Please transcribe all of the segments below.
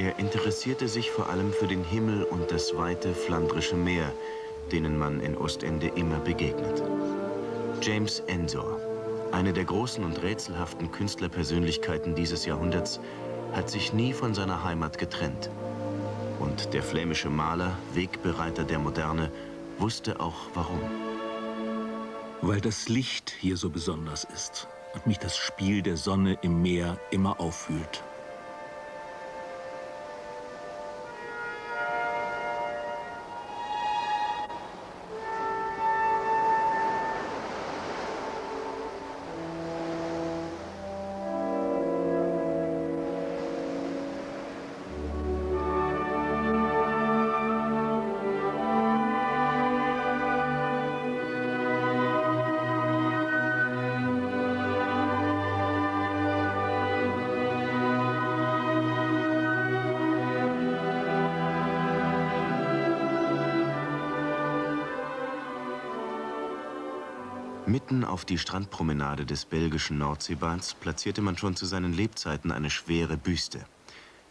Er interessierte sich vor allem für den Himmel und das weite flandrische Meer, denen man in Ostende immer begegnet. James Ensor, eine der großen und rätselhaften Künstlerpersönlichkeiten dieses Jahrhunderts, hat sich nie von seiner Heimat getrennt. Und der flämische Maler, Wegbereiter der Moderne, wusste auch warum. Weil das Licht hier so besonders ist und mich das Spiel der Sonne im Meer immer auffühlt. Die Strandpromenade des belgischen Nordseebahns platzierte man schon zu seinen Lebzeiten eine schwere Büste.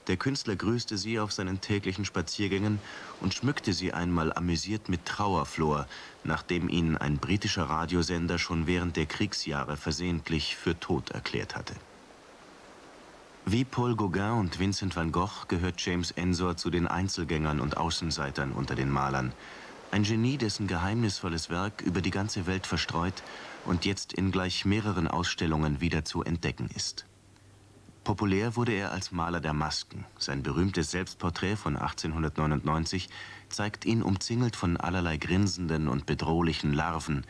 Der Künstler grüßte sie auf seinen täglichen Spaziergängen und schmückte sie einmal amüsiert mit Trauerflor, nachdem ihn ein britischer Radiosender schon während der Kriegsjahre versehentlich für tot erklärt hatte. Wie Paul Gauguin und Vincent van Gogh gehört James Ensor zu den Einzelgängern und Außenseitern unter den Malern – ein Genie, dessen geheimnisvolles Werk über die ganze Welt verstreut und jetzt in gleich mehreren Ausstellungen wieder zu entdecken ist. Populär wurde er als Maler der Masken. Sein berühmtes Selbstporträt von 1899 zeigt ihn umzingelt von allerlei grinsenden und bedrohlichen Larven.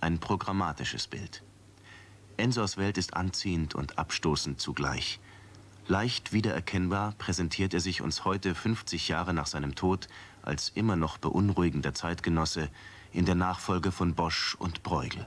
Ein programmatisches Bild. Ensors Welt ist anziehend und abstoßend zugleich. Leicht wiedererkennbar präsentiert er sich uns heute 50 Jahre nach seinem Tod als immer noch beunruhigender Zeitgenosse in der Nachfolge von Bosch und Bruegel.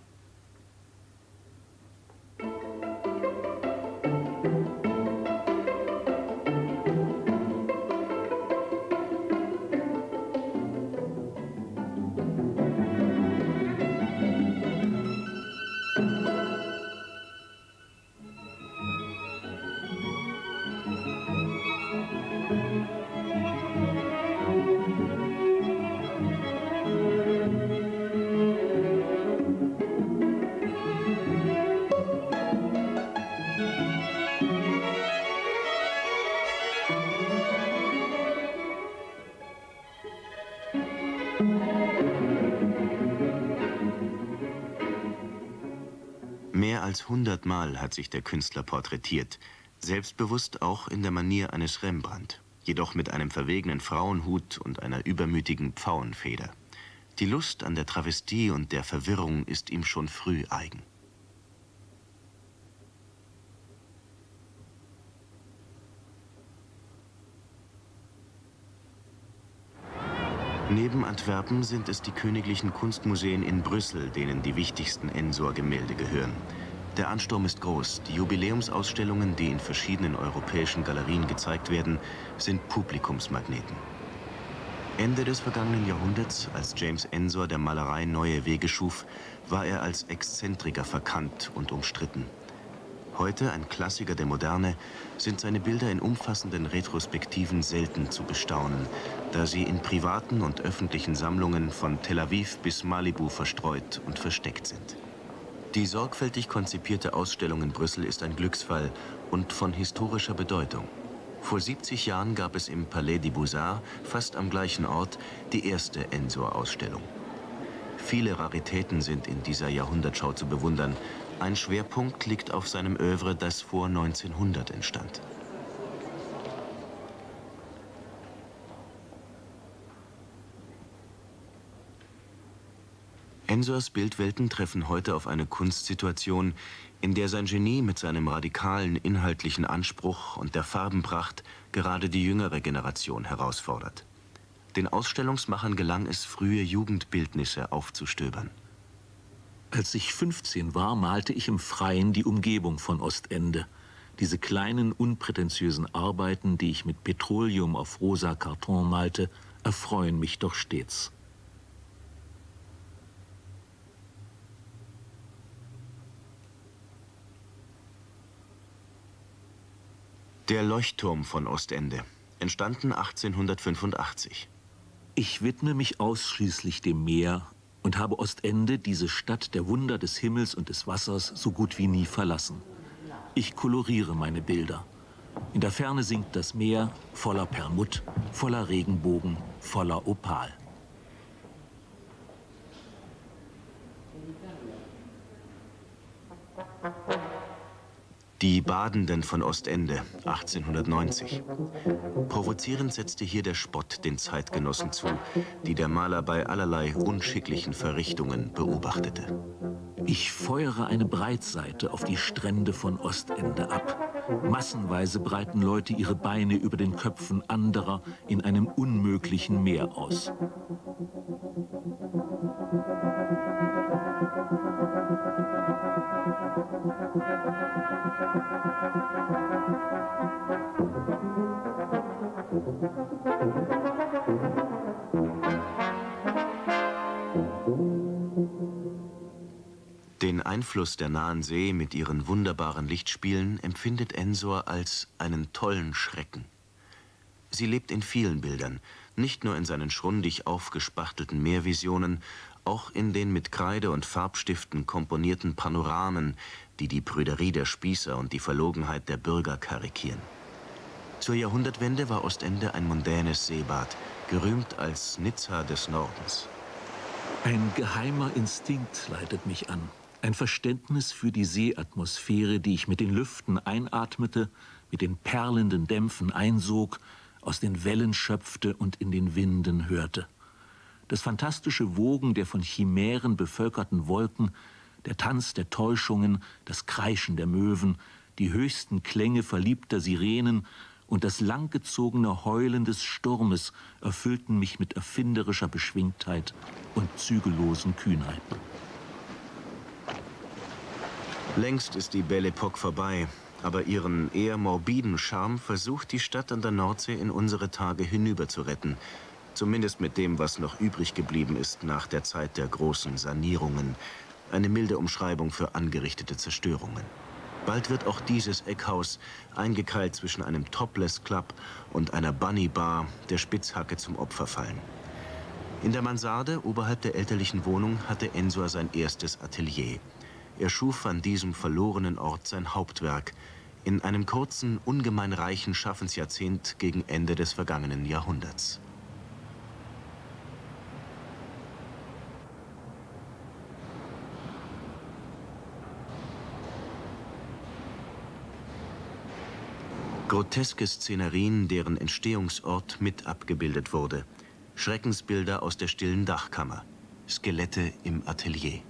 Hundertmal hat sich der Künstler porträtiert, selbstbewusst auch in der Manier eines Rembrandt, jedoch mit einem verwegenen Frauenhut und einer übermütigen Pfauenfeder. Die Lust an der Travestie und der Verwirrung ist ihm schon früh eigen. Neben Antwerpen sind es die königlichen Kunstmuseen in Brüssel, denen die wichtigsten Ensor-Gemälde gehören. Der Ansturm ist groß. Die Jubiläumsausstellungen, die in verschiedenen europäischen Galerien gezeigt werden, sind Publikumsmagneten. Ende des vergangenen Jahrhunderts, als James Ensor der Malerei neue Wege schuf, war er als Exzentriker verkannt und umstritten. Heute, ein Klassiker der Moderne, sind seine Bilder in umfassenden Retrospektiven selten zu bestaunen, da sie in privaten und öffentlichen Sammlungen von Tel Aviv bis Malibu verstreut und versteckt sind. Die sorgfältig konzipierte Ausstellung in Brüssel ist ein Glücksfall und von historischer Bedeutung. Vor 70 Jahren gab es im Palais des Beaux-Arts, fast am gleichen Ort, die erste Ensor-Ausstellung. Viele Raritäten sind in dieser Jahrhundertschau zu bewundern, ein Schwerpunkt liegt auf seinem Övre, das vor 1900 entstand. Ensors Bildwelten treffen heute auf eine Kunstsituation, in der sein Genie mit seinem radikalen inhaltlichen Anspruch und der Farbenpracht gerade die jüngere Generation herausfordert. Den Ausstellungsmachern gelang es, frühe Jugendbildnisse aufzustöbern. Als ich 15 war, malte ich im Freien die Umgebung von Ostende. Diese kleinen, unprätentiösen Arbeiten, die ich mit Petroleum auf rosa Karton malte, erfreuen mich doch stets. Der Leuchtturm von Ostende. entstanden 1885. Ich widme mich ausschließlich dem Meer und habe Ostende, diese Stadt der Wunder des Himmels und des Wassers, so gut wie nie verlassen. Ich koloriere meine Bilder. In der Ferne singt das Meer voller Perlmutt, voller Regenbogen, voller Opal. Die Badenden von Ostende 1890. Provozierend setzte hier der Spott den Zeitgenossen zu, die der Maler bei allerlei unschicklichen Verrichtungen beobachtete. Ich feuere eine Breitseite auf die Strände von Ostende ab. Massenweise breiten Leute ihre Beine über den Köpfen anderer in einem unmöglichen Meer aus. Einfluss der nahen See mit ihren wunderbaren Lichtspielen empfindet Ensor als einen tollen Schrecken. Sie lebt in vielen Bildern, nicht nur in seinen schrundig aufgespachtelten Meervisionen, auch in den mit Kreide und Farbstiften komponierten Panoramen, die die Prüderie der Spießer und die Verlogenheit der Bürger karikieren. Zur Jahrhundertwende war Ostende ein mondänes Seebad, gerühmt als Nizza des Nordens. Ein geheimer Instinkt leitet mich an. Ein Verständnis für die Seeatmosphäre, die ich mit den Lüften einatmete, mit den perlenden Dämpfen einsog, aus den Wellen schöpfte und in den Winden hörte. Das fantastische Wogen der von Chimären bevölkerten Wolken, der Tanz der Täuschungen, das Kreischen der Möwen, die höchsten Klänge verliebter Sirenen und das langgezogene Heulen des Sturmes erfüllten mich mit erfinderischer Beschwingtheit und zügellosen Kühnheiten. Längst ist die Belle Epoque vorbei, aber ihren eher morbiden Charme versucht die Stadt an der Nordsee in unsere Tage hinüber zu retten. Zumindest mit dem, was noch übrig geblieben ist nach der Zeit der großen Sanierungen. Eine milde Umschreibung für angerichtete Zerstörungen. Bald wird auch dieses Eckhaus, eingekeilt zwischen einem Topless Club und einer Bunny Bar, der Spitzhacke zum Opfer fallen. In der Mansarde oberhalb der elterlichen Wohnung hatte Ensor sein erstes Atelier. Er schuf an diesem verlorenen Ort sein Hauptwerk, in einem kurzen, ungemein reichen Schaffensjahrzehnt gegen Ende des vergangenen Jahrhunderts. Groteske Szenerien, deren Entstehungsort mit abgebildet wurde. Schreckensbilder aus der stillen Dachkammer. Skelette im Atelier.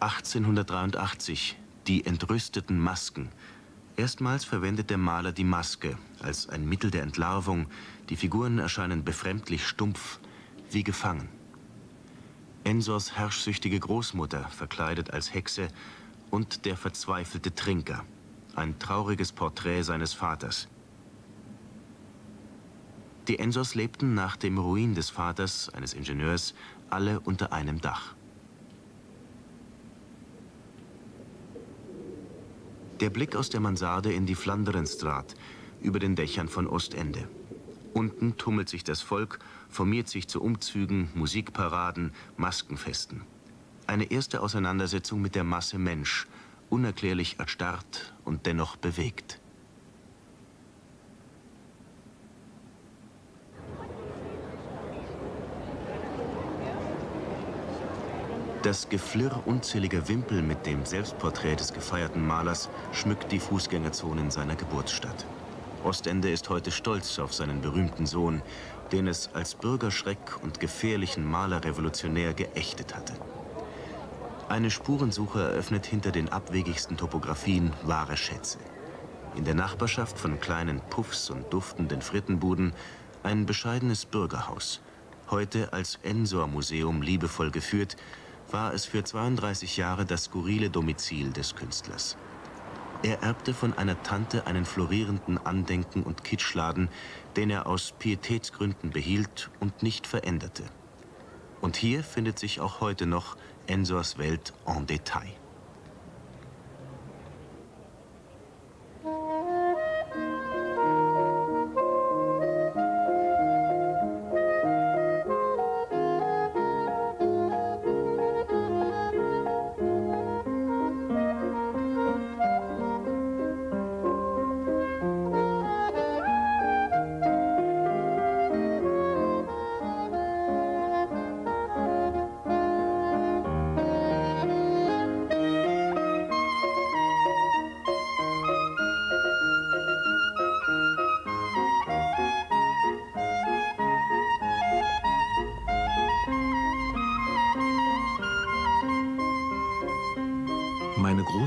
(1883) Die entrüsteten Masken Erstmals verwendet der Maler die Maske als ein Mittel der Entlarvung. Die Figuren erscheinen befremdlich stumpf, wie gefangen. Ensors herrschsüchtige Großmutter verkleidet als Hexe und der verzweifelte Trinker. Ein trauriges Porträt seines Vaters. Die Ensors lebten nach dem Ruin des Vaters, eines Ingenieurs, alle unter einem Dach. Der Blick aus der Mansarde in die Flanderenstraat, über den Dächern von Ostende. Unten tummelt sich das Volk, formiert sich zu Umzügen, Musikparaden, Maskenfesten. Eine erste Auseinandersetzung mit der Masse Mensch, unerklärlich erstarrt und dennoch bewegt. Das Geflirr unzähliger Wimpel mit dem Selbstporträt des gefeierten Malers schmückt die Fußgängerzonen seiner Geburtsstadt. Ostende ist heute stolz auf seinen berühmten Sohn, den es als Bürgerschreck und gefährlichen Malerrevolutionär geächtet hatte. Eine Spurensuche eröffnet hinter den abwegigsten Topografien wahre Schätze. In der Nachbarschaft von kleinen Puffs und duftenden Frittenbuden ein bescheidenes Bürgerhaus, heute als Ensor-Museum liebevoll geführt, war es für 32 Jahre das skurrile Domizil des Künstlers. Er erbte von einer Tante einen florierenden Andenken- und Kitschladen, den er aus Pietätsgründen behielt und nicht veränderte. Und hier findet sich auch heute noch Ensors Welt en Detail.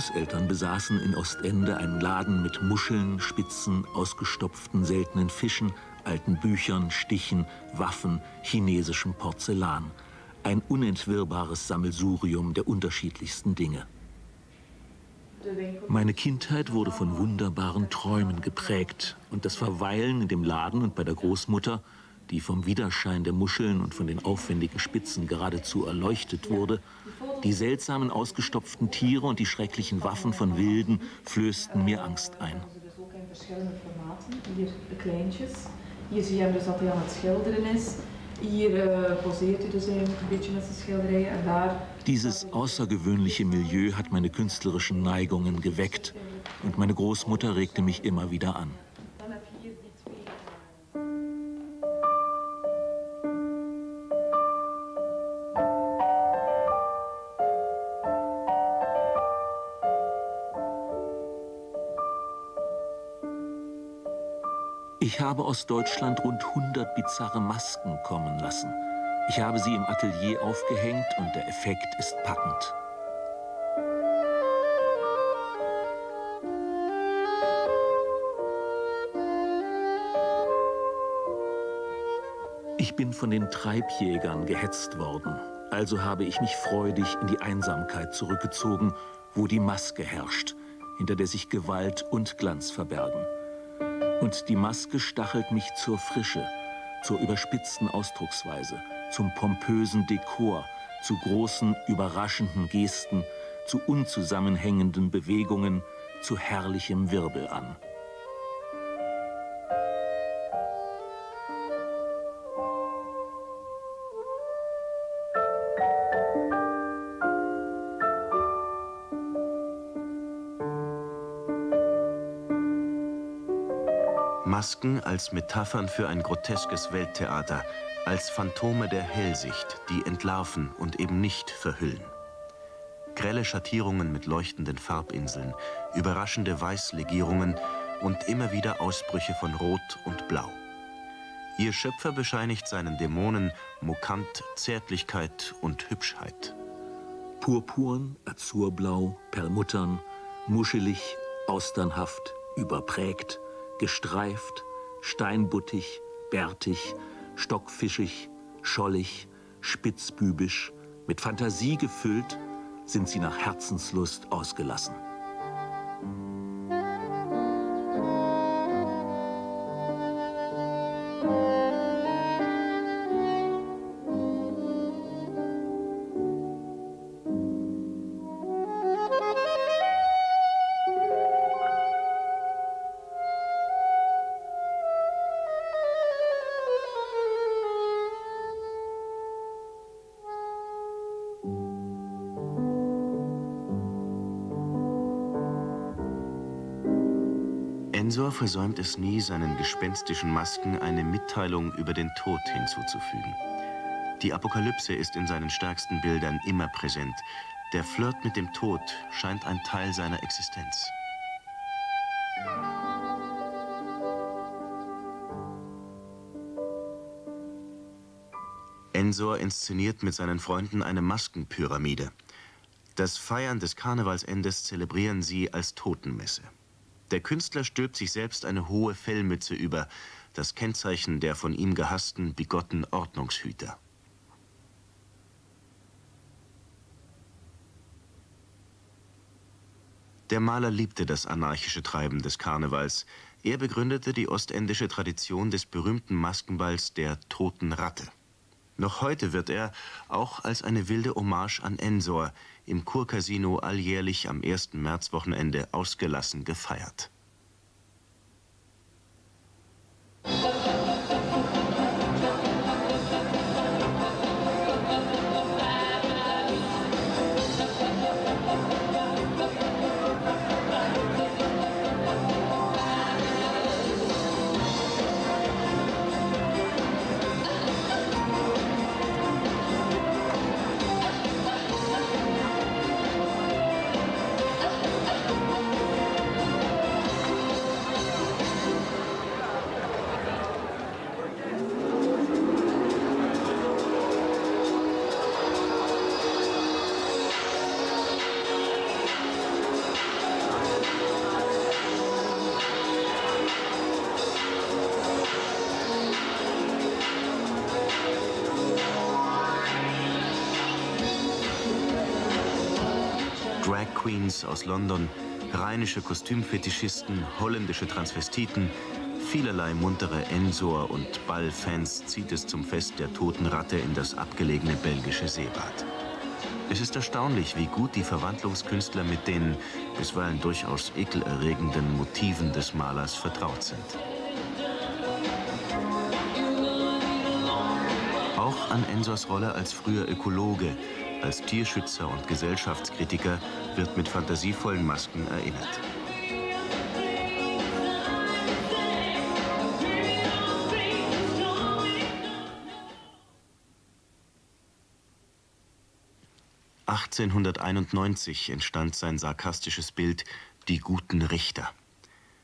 Großeltern besaßen in Ostende einen Laden mit Muscheln, Spitzen, ausgestopften seltenen Fischen, alten Büchern, Stichen, Waffen, chinesischem Porzellan. Ein unentwirrbares Sammelsurium der unterschiedlichsten Dinge. Meine Kindheit wurde von wunderbaren Träumen geprägt und das Verweilen in dem Laden und bei der Großmutter die vom Widerschein der Muscheln und von den aufwendigen Spitzen geradezu erleuchtet wurde, die seltsamen ausgestopften Tiere und die schrecklichen Waffen von Wilden flößten mir Angst ein. Hier zie je hem dus dat hij aan het schilderen is. Hier uh, poseert hij dus eigenlijk een beetje met zijn schilderijen en daar... Dieses außergewöhnliche Milieu hat meine künstlerischen Neigungen geweckt und meine Großmutter regte mich immer wieder an. Ich habe aus Deutschland rund 100 bizarre Masken kommen lassen. Ich habe sie im Atelier aufgehängt und der Effekt ist packend. Ich bin von den Treibjägern gehetzt worden, also habe ich mich freudig in die Einsamkeit zurückgezogen, wo die Maske herrscht, hinter der sich Gewalt und Glanz verbergen. Und die Maske stachelt mich zur Frische, zur überspitzten Ausdrucksweise, zum pompösen Dekor, zu großen, überraschenden Gesten, zu unzusammenhängenden Bewegungen, zu herrlichem Wirbel an. Masken als Metaphern für ein groteskes Welttheater, als Phantome der Hellsicht, die entlarven und eben nicht verhüllen. Grelle Schattierungen mit leuchtenden Farbinseln, überraschende Weißlegierungen und immer wieder Ausbrüche von Rot und Blau. Ihr Schöpfer bescheinigt seinen Dämonen Mokant, Zärtlichkeit und Hübschheit. Purpurn, Azurblau, Perlmuttern, muschelig, austernhaft, überprägt, gestreift, steinbuttig, bärtig, stockfischig, schollig, spitzbübisch, mit Fantasie gefüllt, sind sie nach Herzenslust ausgelassen. Versäumt es nie, seinen gespenstischen Masken eine Mitteilung über den Tod hinzuzufügen. Die Apokalypse ist in seinen stärksten Bildern immer präsent. Der Flirt mit dem Tod scheint ein Teil seiner Existenz. Ensor inszeniert mit seinen Freunden eine Maskenpyramide. Das Feiern des Karnevalsendes zelebrieren sie als Totenmesse. Der Künstler stülpt sich selbst eine hohe Fellmütze über, das Kennzeichen der von ihm gehassten, bigotten Ordnungshüter. Der Maler liebte das anarchische Treiben des Karnevals. Er begründete die oständische Tradition des berühmten Maskenballs der Toten Ratte. Noch heute wird er, auch als eine wilde Hommage an Ensor, im Kurcasino alljährlich am ersten Märzwochenende ausgelassen gefeiert. Queens aus London, rheinische Kostümfetischisten, holländische Transvestiten, vielerlei muntere Ensor- und Ballfans zieht es zum Fest der Toten Ratte in das abgelegene belgische Seebad. Es ist erstaunlich, wie gut die Verwandlungskünstler mit den bisweilen durchaus ekelerregenden Motiven des Malers vertraut sind. Auch an Ensors Rolle als früher Ökologe, als Tierschützer und Gesellschaftskritiker wird mit fantasievollen Masken erinnert. (1891) entstand sein sarkastisches Bild Die guten Richter.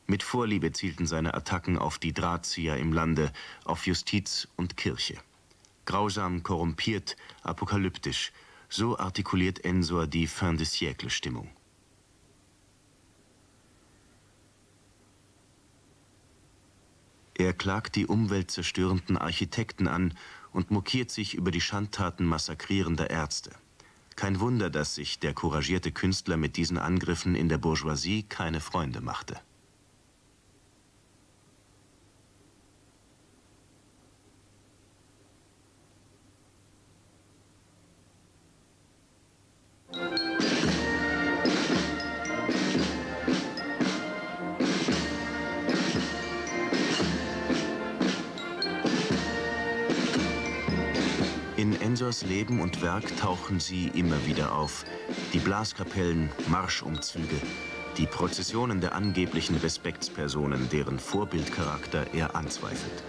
Mit Vorliebe zielten seine Attacken auf die Drahtzieher im Lande, auf Justiz und Kirche. Grausam, korrumpiert, apokalyptisch – so artikuliert Ensor die Fin de siècle-Stimmung. Er klagt die umweltzerstörenden Architekten an und mokiert sich über die Schandtaten massakrierender Ärzte. Kein Wunder, dass sich der couragierte Künstler mit diesen Angriffen in der Bourgeoisie keine Freunde machte. Und tauchen sie immer wieder auf. Die Blaskapellen, Marschumzüge, die Prozessionen der angeblichen Respektspersonen, deren Vorbildcharakter er anzweifelt.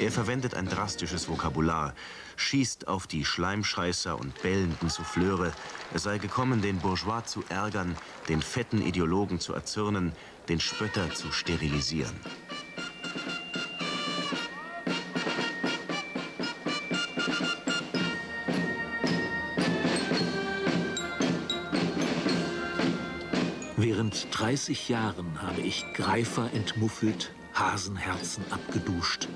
Er verwendet ein drastisches Vokabular, schießt auf die Schleimscheißer und bellenden Souffleure. Er sei gekommen, den Bourgeois zu ärgern, den fetten Ideologen zu erzürnen, den Spötter zu sterilisieren. 30 Jahren habe ich Greifer entmuffelt, Hasenherzen abgeduscht,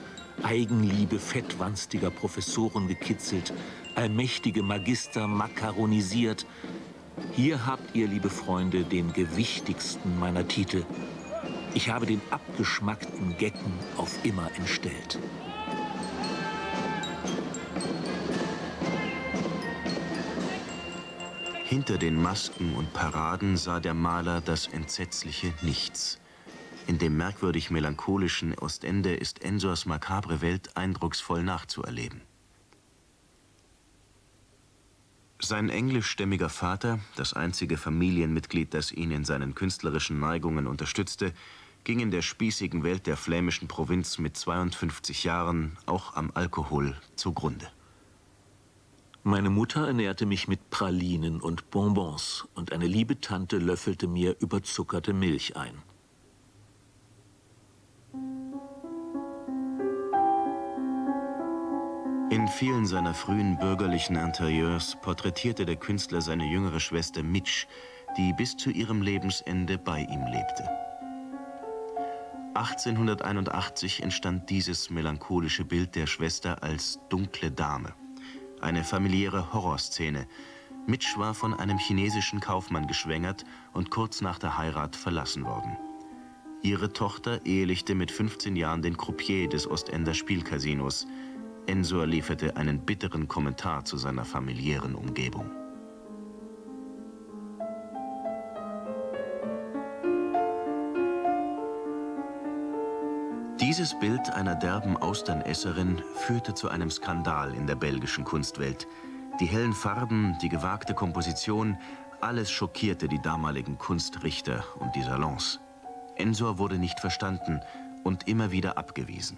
Eigenliebe fettwanstiger Professoren gekitzelt, allmächtige Magister makaronisiert. Hier habt ihr, liebe Freunde, den gewichtigsten meiner Titel. Ich habe den abgeschmackten Gecken auf immer entstellt. Hinter den Masken und Paraden sah der Maler das entsetzliche Nichts. In dem merkwürdig melancholischen Ostende ist Ensors makabre Welt eindrucksvoll nachzuerleben. Sein englischstämmiger Vater, das einzige Familienmitglied, das ihn in seinen künstlerischen Neigungen unterstützte, ging in der spießigen Welt der flämischen Provinz mit 52 Jahren auch am Alkohol zugrunde. Meine Mutter ernährte mich mit Pralinen und Bonbons und eine liebe Tante löffelte mir überzuckerte Milch ein. In vielen seiner frühen bürgerlichen Interieurs porträtierte der Künstler seine jüngere Schwester Mitch, die bis zu ihrem Lebensende bei ihm lebte. 1881 entstand dieses melancholische Bild der Schwester als dunkle Dame eine familiäre Horrorszene, Mitch war von einem chinesischen Kaufmann geschwängert und kurz nach der Heirat verlassen worden. Ihre Tochter ehelichte mit 15 Jahren den Croupier des Ostender Spielcasinos. Ensor lieferte einen bitteren Kommentar zu seiner familiären Umgebung. Dieses Bild einer derben Austernesserin führte zu einem Skandal in der belgischen Kunstwelt. Die hellen Farben, die gewagte Komposition, alles schockierte die damaligen Kunstrichter und die Salons. Ensor wurde nicht verstanden und immer wieder abgewiesen.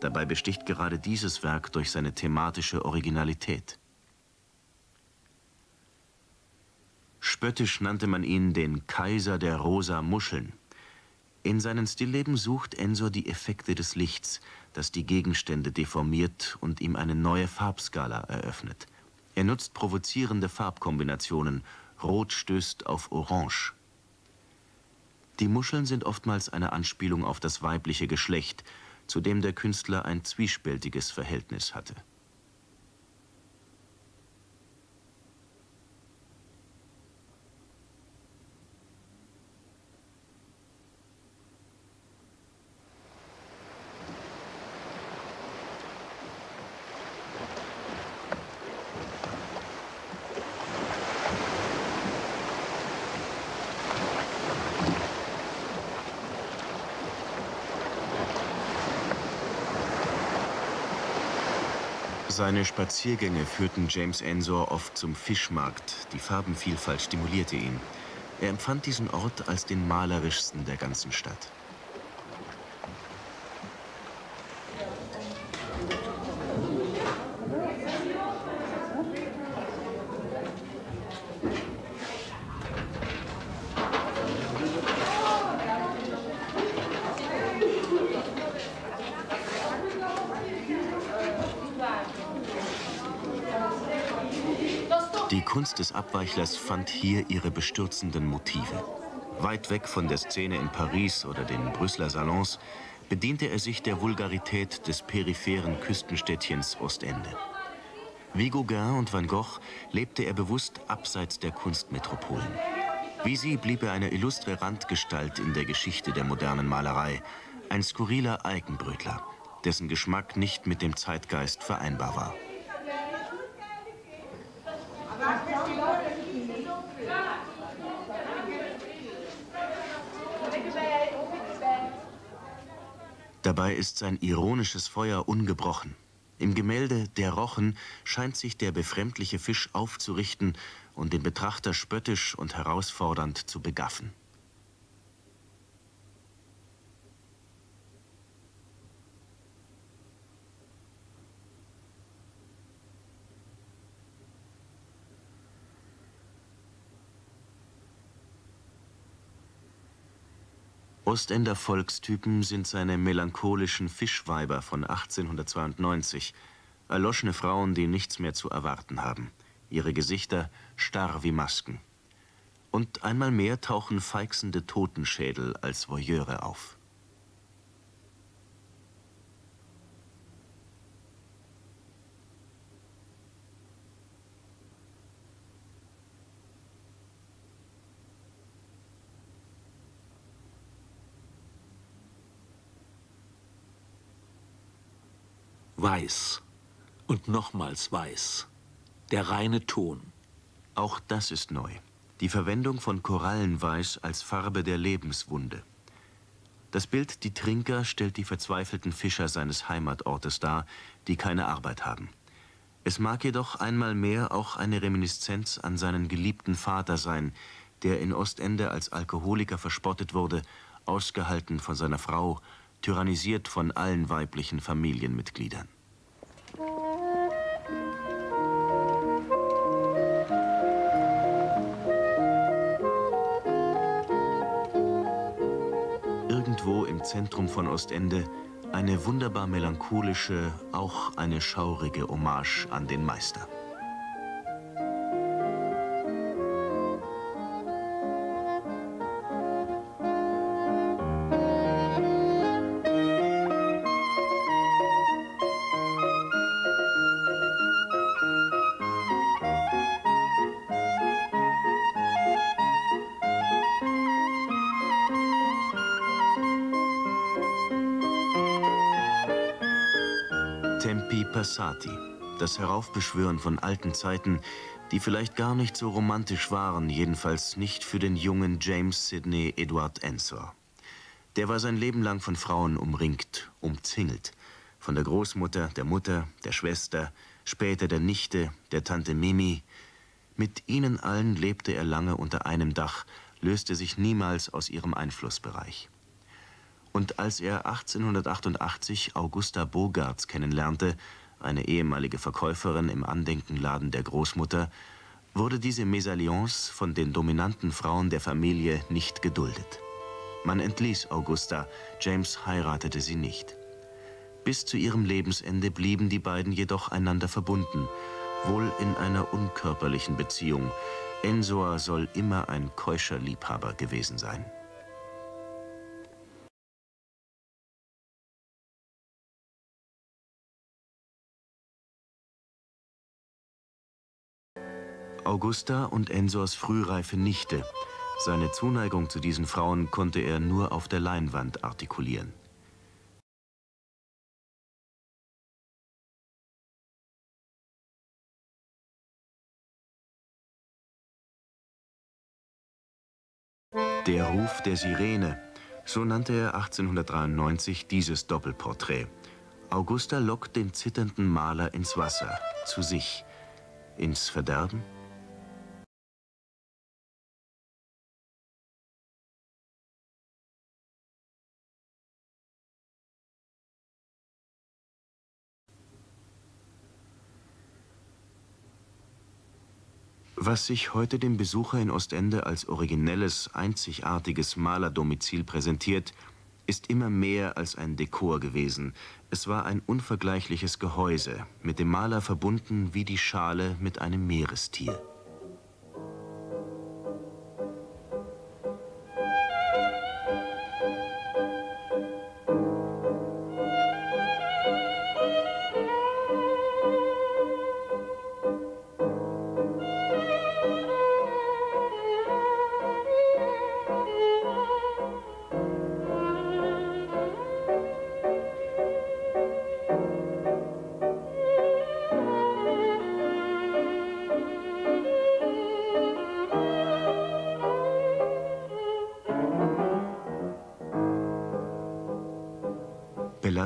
Dabei besticht gerade dieses Werk durch seine thematische Originalität. Spöttisch nannte man ihn den Kaiser der rosa Muscheln. In seinen Stillleben sucht Ensor die Effekte des Lichts, das die Gegenstände deformiert und ihm eine neue Farbskala eröffnet. Er nutzt provozierende Farbkombinationen. Rot stößt auf Orange. Die Muscheln sind oftmals eine Anspielung auf das weibliche Geschlecht, zu dem der Künstler ein zwiespältiges Verhältnis hatte. Seine Spaziergänge führten James Ensor oft zum Fischmarkt. Die Farbenvielfalt stimulierte ihn. Er empfand diesen Ort als den malerischsten der ganzen Stadt. Kunst des Abweichlers fand hier ihre bestürzenden Motive. Weit weg von der Szene in Paris oder den Brüsseler Salons bediente er sich der Vulgarität des peripheren Küstenstädtchens Ostende. Wie Gauguin und Van Gogh lebte er bewusst abseits der Kunstmetropolen. Wie sie blieb er eine illustre Randgestalt in der Geschichte der modernen Malerei, ein skurriler Eigenbrötler, dessen Geschmack nicht mit dem Zeitgeist vereinbar war. Dabei ist sein ironisches Feuer ungebrochen. Im Gemälde Der Rochen scheint sich der befremdliche Fisch aufzurichten und den Betrachter spöttisch und herausfordernd zu begaffen. Ostender Volkstypen sind seine melancholischen Fischweiber von 1892, erloschene Frauen, die nichts mehr zu erwarten haben, ihre Gesichter starr wie Masken. Und einmal mehr tauchen feixende Totenschädel als Voyeure auf. Weiß und nochmals weiß. Der reine Ton. Auch das ist neu. Die Verwendung von Korallenweiß als Farbe der Lebenswunde. Das Bild Die Trinker stellt die verzweifelten Fischer seines Heimatortes dar, die keine Arbeit haben. Es mag jedoch einmal mehr auch eine Reminiszenz an seinen geliebten Vater sein, der in Ostende als Alkoholiker verspottet wurde, ausgehalten von seiner Frau, tyrannisiert von allen weiblichen Familienmitgliedern. Zentrum von Ostende eine wunderbar melancholische, auch eine schaurige Hommage an den Meister. Das Heraufbeschwören von alten Zeiten, die vielleicht gar nicht so romantisch waren, jedenfalls nicht für den jungen James Sidney Edward Ensor. Der war sein Leben lang von Frauen umringt, umzingelt. Von der Großmutter, der Mutter, der Schwester, später der Nichte, der Tante Mimi. Mit ihnen allen lebte er lange unter einem Dach, löste sich niemals aus ihrem Einflussbereich. Und als er 1888 Augusta Bogarts kennenlernte, eine ehemalige Verkäuferin im Andenkenladen der Großmutter, wurde diese Mesalliance von den dominanten Frauen der Familie nicht geduldet. Man entließ Augusta, James heiratete sie nicht. Bis zu ihrem Lebensende blieben die beiden jedoch einander verbunden, wohl in einer unkörperlichen Beziehung. Ensor soll immer ein keuscher Liebhaber gewesen sein. Augusta und Ensors frühreife Nichte. Seine Zuneigung zu diesen Frauen konnte er nur auf der Leinwand artikulieren. Der Ruf der Sirene, so nannte er 1893 dieses Doppelporträt. Augusta lockt den zitternden Maler ins Wasser, zu sich, ins Verderben Was sich heute dem Besucher in Ostende als originelles, einzigartiges Malerdomizil präsentiert, ist immer mehr als ein Dekor gewesen. Es war ein unvergleichliches Gehäuse, mit dem Maler verbunden wie die Schale mit einem Meerestier.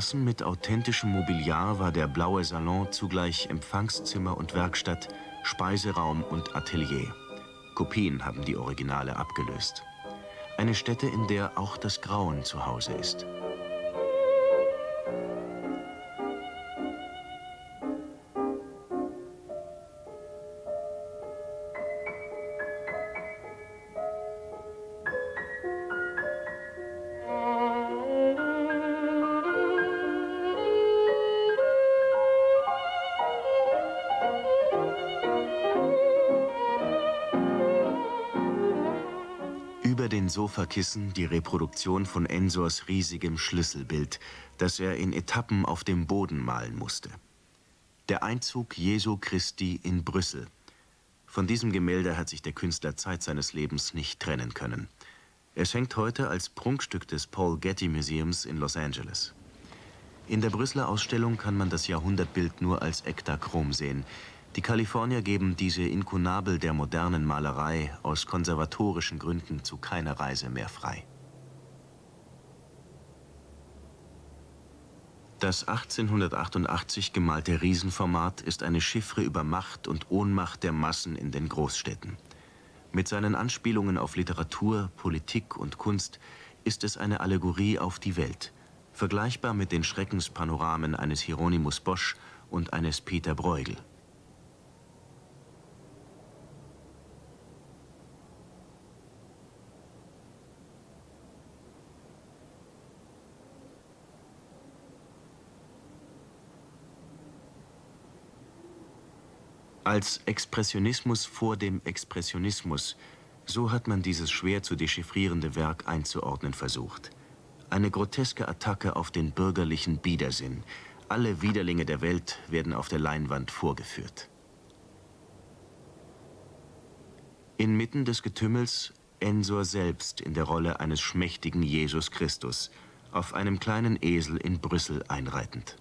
Belassen mit authentischem Mobiliar war der blaue Salon zugleich Empfangszimmer und Werkstatt, Speiseraum und Atelier. Kopien haben die Originale abgelöst. Eine Stätte, in der auch das Grauen zu Hause ist. Sofakissen die Reproduktion von Ensors riesigem Schlüsselbild, das er in Etappen auf dem Boden malen musste. Der Einzug Jesu Christi in Brüssel. Von diesem Gemälde hat sich der Künstler Zeit seines Lebens nicht trennen können. Es hängt heute als Prunkstück des Paul Getty Museums in Los Angeles. In der Brüsseler Ausstellung kann man das Jahrhundertbild nur als Ektachrom sehen, die Kalifornier geben diese Inkunabel der modernen Malerei aus konservatorischen Gründen zu keiner Reise mehr frei. Das 1888 gemalte Riesenformat ist eine Chiffre über Macht und Ohnmacht der Massen in den Großstädten. Mit seinen Anspielungen auf Literatur, Politik und Kunst ist es eine Allegorie auf die Welt, vergleichbar mit den Schreckenspanoramen eines Hieronymus Bosch und eines Peter Bruegel. Als Expressionismus vor dem Expressionismus, so hat man dieses schwer zu dechiffrierende Werk einzuordnen versucht. Eine groteske Attacke auf den bürgerlichen Biedersinn. Alle Widerlinge der Welt werden auf der Leinwand vorgeführt. Inmitten des Getümmels Ensor selbst in der Rolle eines schmächtigen Jesus Christus, auf einem kleinen Esel in Brüssel einreitend.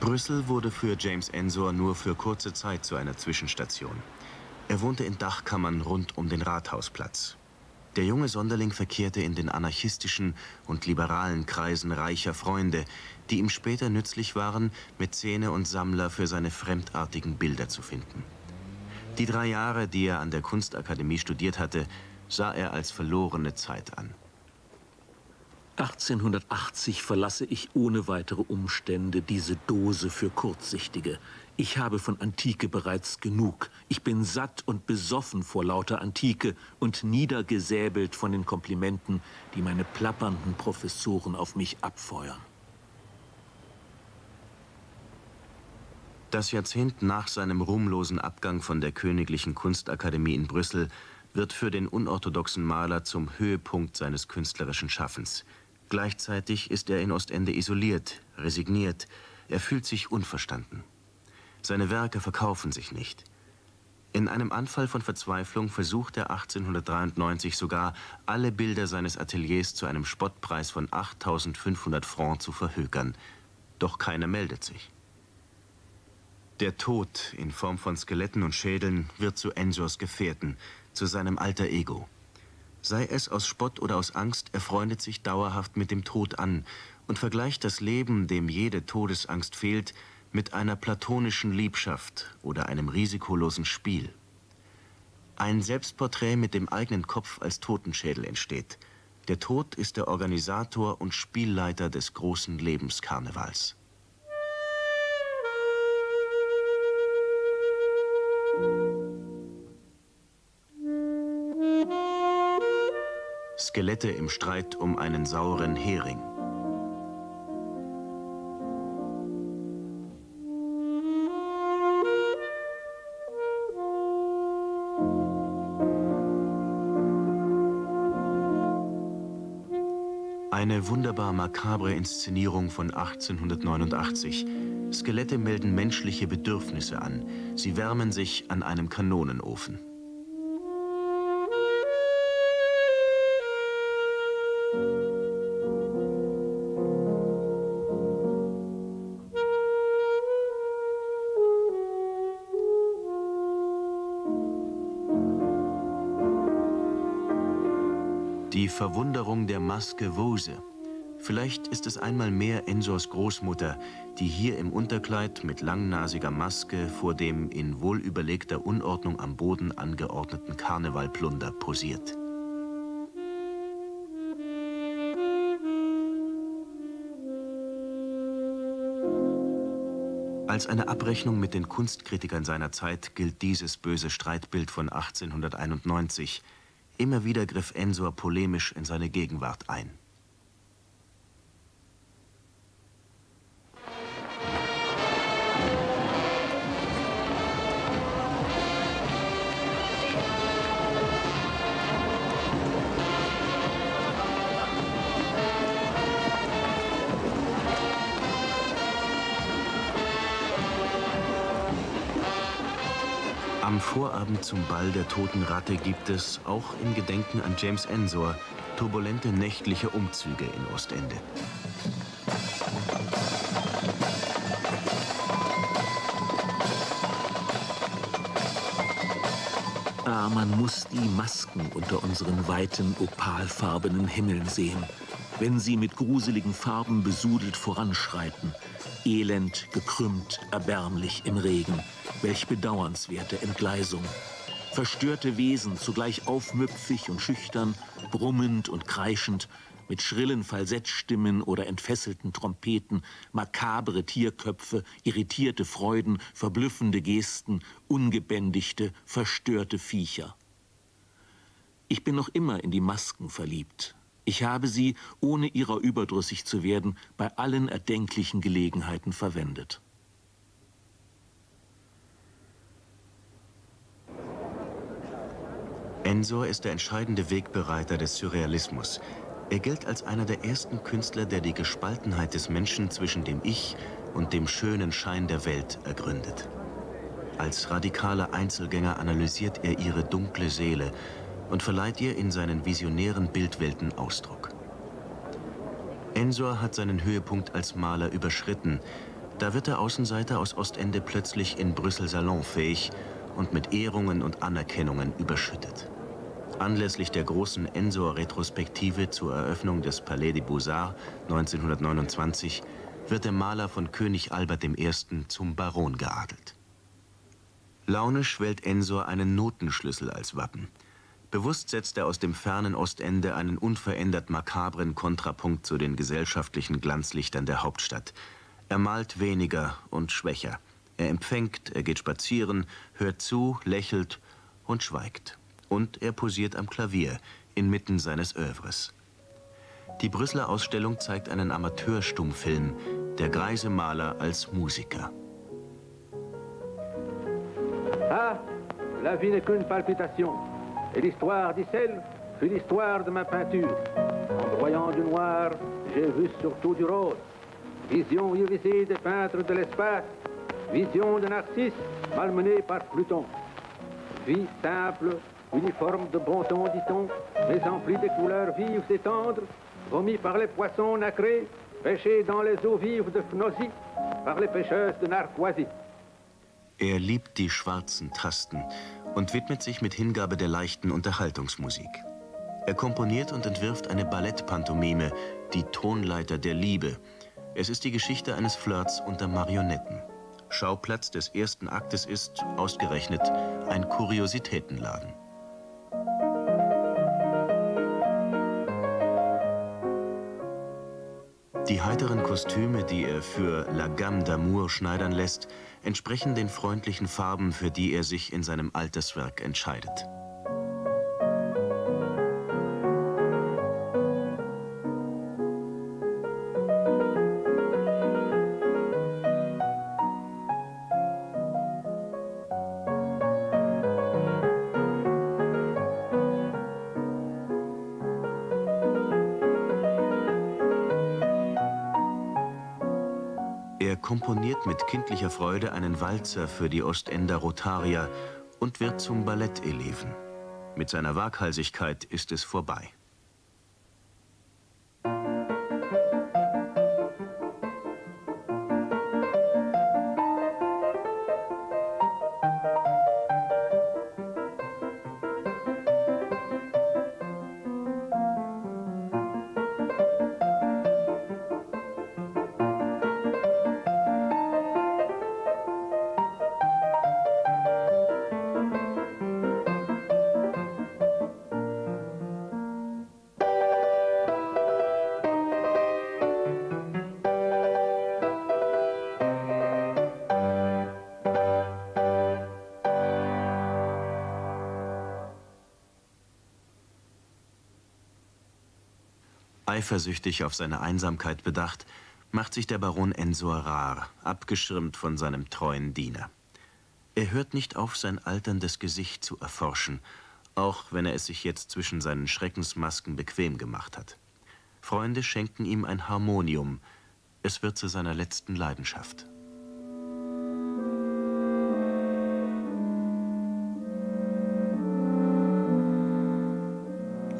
Brüssel wurde für James Ensor nur für kurze Zeit zu einer Zwischenstation. Er wohnte in Dachkammern rund um den Rathausplatz. Der junge Sonderling verkehrte in den anarchistischen und liberalen Kreisen reicher Freunde, die ihm später nützlich waren, Mäzene und Sammler für seine fremdartigen Bilder zu finden. Die drei Jahre, die er an der Kunstakademie studiert hatte, sah er als verlorene Zeit an. 1880 verlasse ich ohne weitere Umstände diese Dose für Kurzsichtige. Ich habe von Antike bereits genug. Ich bin satt und besoffen vor lauter Antike und niedergesäbelt von den Komplimenten, die meine plappernden Professoren auf mich abfeuern. Das Jahrzehnt nach seinem ruhmlosen Abgang von der Königlichen Kunstakademie in Brüssel wird für den unorthodoxen Maler zum Höhepunkt seines künstlerischen Schaffens. Gleichzeitig ist er in Ostende isoliert, resigniert, er fühlt sich unverstanden. Seine Werke verkaufen sich nicht. In einem Anfall von Verzweiflung versucht er 1893 sogar, alle Bilder seines Ateliers zu einem Spottpreis von 8500 Francs zu verhökern. Doch keiner meldet sich. Der Tod in Form von Skeletten und Schädeln wird zu Ensors Gefährten, zu seinem alter Ego. Sei es aus Spott oder aus Angst, er freundet sich dauerhaft mit dem Tod an und vergleicht das Leben, dem jede Todesangst fehlt, mit einer platonischen Liebschaft oder einem risikolosen Spiel. Ein Selbstporträt mit dem eigenen Kopf als Totenschädel entsteht. Der Tod ist der Organisator und Spielleiter des großen Lebenskarnevals. Skelette im Streit um einen sauren Hering. Eine wunderbar makabre Inszenierung von 1889. Skelette melden menschliche Bedürfnisse an. Sie wärmen sich an einem Kanonenofen. Verwunderung der Maske Wose. Vielleicht ist es einmal mehr Ensors Großmutter, die hier im Unterkleid mit langnasiger Maske vor dem in wohlüberlegter Unordnung am Boden angeordneten Karnevalplunder posiert. Als eine Abrechnung mit den Kunstkritikern seiner Zeit gilt dieses böse Streitbild von 1891, Immer wieder griff Ensor polemisch in seine Gegenwart ein. Zum Ball der Toten Ratte gibt es, auch im Gedenken an James Ensor, turbulente nächtliche Umzüge in Ostende. Ah, man muss die Masken unter unseren weiten, opalfarbenen Himmeln sehen, wenn sie mit gruseligen Farben besudelt voranschreiten, elend, gekrümmt, erbärmlich im Regen. Welch bedauernswerte Entgleisung. Verstörte Wesen, zugleich aufmüpfig und schüchtern, brummend und kreischend, mit schrillen Falsettstimmen oder entfesselten Trompeten, makabre Tierköpfe, irritierte Freuden, verblüffende Gesten, ungebändigte, verstörte Viecher. Ich bin noch immer in die Masken verliebt. Ich habe sie, ohne ihrer überdrüssig zu werden, bei allen erdenklichen Gelegenheiten verwendet. Ensor ist der entscheidende Wegbereiter des Surrealismus. Er gilt als einer der ersten Künstler, der die Gespaltenheit des Menschen zwischen dem Ich und dem schönen Schein der Welt ergründet. Als radikaler Einzelgänger analysiert er ihre dunkle Seele und verleiht ihr in seinen visionären Bildwelten Ausdruck. Ensor hat seinen Höhepunkt als Maler überschritten, Da wird der Außenseiter aus Ostende plötzlich in Brüssel salonfähig und mit Ehrungen und Anerkennungen überschüttet. Anlässlich der großen Ensor-Retrospektive zur Eröffnung des Palais des Beaux-Arts 1929 wird der Maler von König Albert I. zum Baron geadelt. Launisch wählt Ensor einen Notenschlüssel als Wappen. Bewusst setzt er aus dem fernen Ostende einen unverändert makabren Kontrapunkt zu den gesellschaftlichen Glanzlichtern der Hauptstadt. Er malt weniger und schwächer. Er empfängt, er geht spazieren, hört zu, lächelt und schweigt und er posiert am Klavier inmitten seines Övres. Die Brüsseler Ausstellung zeigt einen Amateurstummfilm, der greise Maler als Musiker. Ah, la vie n'est qu'une palpitation. Et l'histoire d'Issel fut l'histoire de ma peinture. En broyant du noir, j'ai vu surtout du rose. Vision irisée des peintres de l'espace. Vision de Narcisse malmené par Pluton. Vie simple, uniforme de bon ton, dit-on, mais empli des couleurs vives et tendres, vomi par les poissons nacrés, pêchés dans les eaux vives de Phnosie, par les pêcheuses de Narquoisie. Er liebt die schwarzen Tasten und widmet sich mit Hingabe der leichten Unterhaltungsmusik. Er komponiert und entwirft eine Ballettpantomime, die Tonleiter der Liebe. Es ist die Geschichte eines Flirts unter Marionetten. Schauplatz des ersten Aktes ist, ausgerechnet, ein Kuriositätenladen. Die heiteren Kostüme, die er für La Gamme d'Amour schneidern lässt, entsprechen den freundlichen Farben, für die er sich in seinem Alterswerk entscheidet. Komponiert mit kindlicher Freude einen Walzer für die Ostender Rotarier und wird zum Balletteleven. Mit seiner Waghalsigkeit ist es vorbei. Eifersüchtig auf seine Einsamkeit bedacht, macht sich der Baron Ensor rar, abgeschirmt von seinem treuen Diener. Er hört nicht auf, sein alterndes Gesicht zu erforschen, auch wenn er es sich jetzt zwischen seinen Schreckensmasken bequem gemacht hat. Freunde schenken ihm ein Harmonium. Es wird zu seiner letzten Leidenschaft.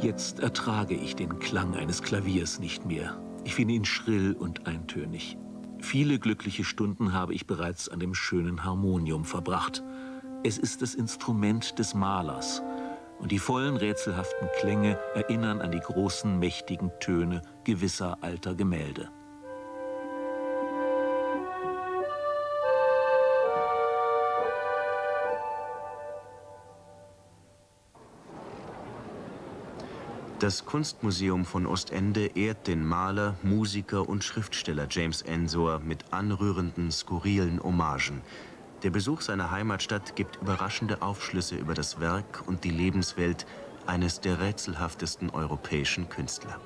Jetzt ertrage ich den Klang eines Klaviers nicht mehr. Ich finde ihn schrill und eintönig. Viele glückliche Stunden habe ich bereits an dem schönen Harmonium verbracht. Es ist das Instrument des Malers. Und die vollen rätselhaften Klänge erinnern an die großen, mächtigen Töne gewisser alter Gemälde. Das Kunstmuseum von Ostende ehrt den Maler, Musiker und Schriftsteller James Ensor mit anrührenden, skurrilen Hommagen. Der Besuch seiner Heimatstadt gibt überraschende Aufschlüsse über das Werk und die Lebenswelt eines der rätselhaftesten europäischen Künstler.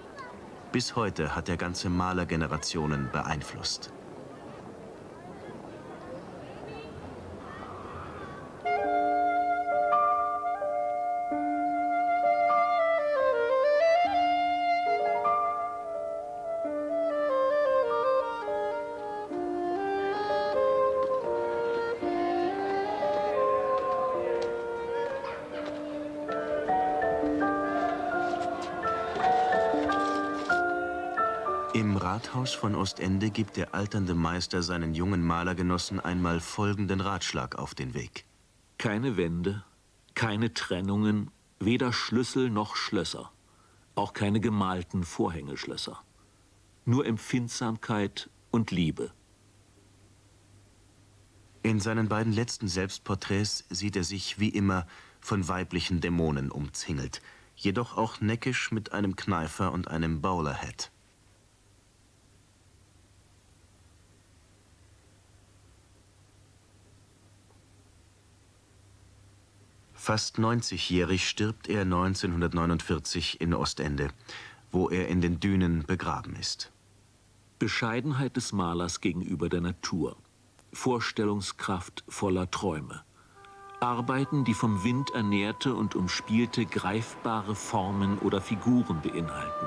Bis heute hat er ganze Malergenerationen beeinflusst. Im Rathaus von Ostende gibt der alternde Meister seinen jungen Malergenossen einmal folgenden Ratschlag auf den Weg. Keine Wände, keine Trennungen, weder Schlüssel noch Schlösser, auch keine gemalten Vorhängeschlösser. Nur Empfindsamkeit und Liebe. In seinen beiden letzten Selbstporträts sieht er sich wie immer von weiblichen Dämonen umzingelt, jedoch auch neckisch mit einem Kneifer und einem Bowlerhead. Fast 90-jährig stirbt er 1949 in Ostende, wo er in den Dünen begraben ist. Bescheidenheit des Malers gegenüber der Natur. Vorstellungskraft voller Träume. Arbeiten, die vom Wind ernährte und umspielte greifbare Formen oder Figuren beinhalten.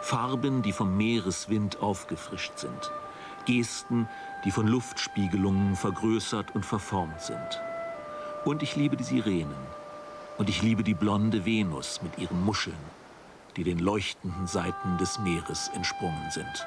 Farben, die vom Meereswind aufgefrischt sind. Gesten, die von Luftspiegelungen vergrößert und verformt sind. Und ich liebe die Sirenen. Und ich liebe die blonde Venus mit ihren Muscheln, die den leuchtenden Seiten des Meeres entsprungen sind.